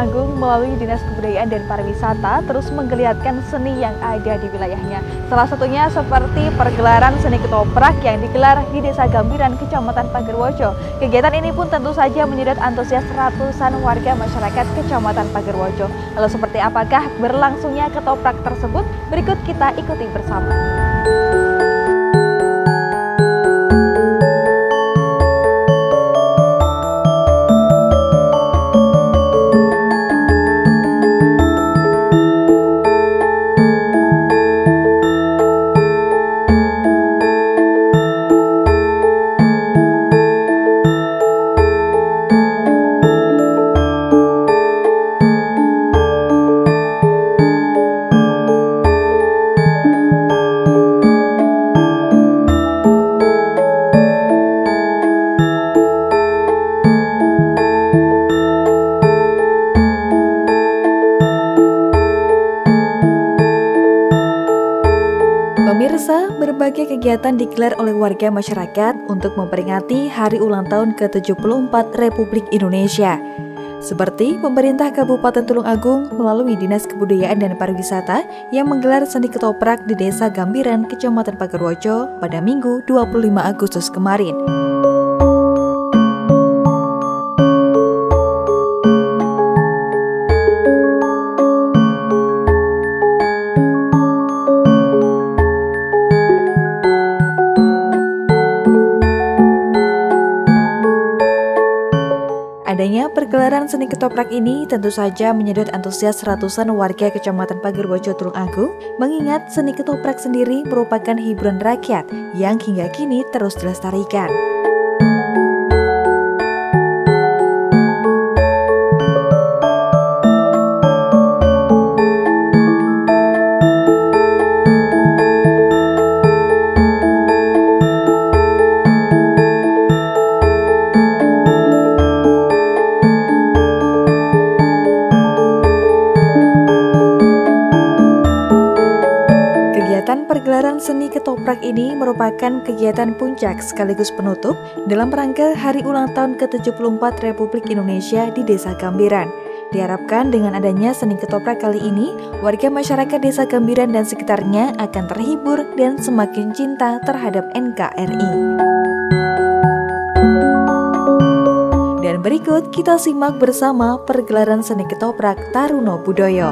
Agung melalui Dinas Kebudayaan dan Pariwisata terus menggeliatkan seni yang ada di wilayahnya. Salah satunya seperti pergelaran seni ketoprak yang digelar di Desa Gambiran, Kecamatan Pagerwojo. Kegiatan ini pun tentu saja menyedot antusias ratusan warga masyarakat Kecamatan Pagerwojo. Lalu seperti apakah berlangsungnya ketoprak tersebut? Berikut kita ikuti bersama. Pemirsa, berbagai kegiatan digelar oleh warga masyarakat untuk memperingati hari ulang tahun ke-74 Republik Indonesia. Seperti pemerintah Kabupaten Tulung Agung melalui Dinas Kebudayaan dan Pariwisata yang menggelar seni ketoprak di Desa Gambiran, Kecamatan Pagerwojo pada Minggu 25 Agustus kemarin. Adanya pergelaran seni ketoprak ini tentu saja menyedot antusias ratusan warga Kecamatan Pagerwojo Tulung Agung mengingat seni ketoprak sendiri merupakan hiburan rakyat yang hingga kini terus dilestarikan. Kegiatan pergelaran seni ketoprak ini merupakan kegiatan puncak sekaligus penutup dalam rangka Hari Ulang Tahun ke-74 Republik Indonesia di Desa Gambiran. Diharapkan dengan adanya seni ketoprak kali ini, warga masyarakat Desa Gambiran dan sekitarnya akan terhibur dan semakin cinta terhadap NKRI. Dan berikut kita simak bersama pergelaran seni ketoprak Taruno Budoyo.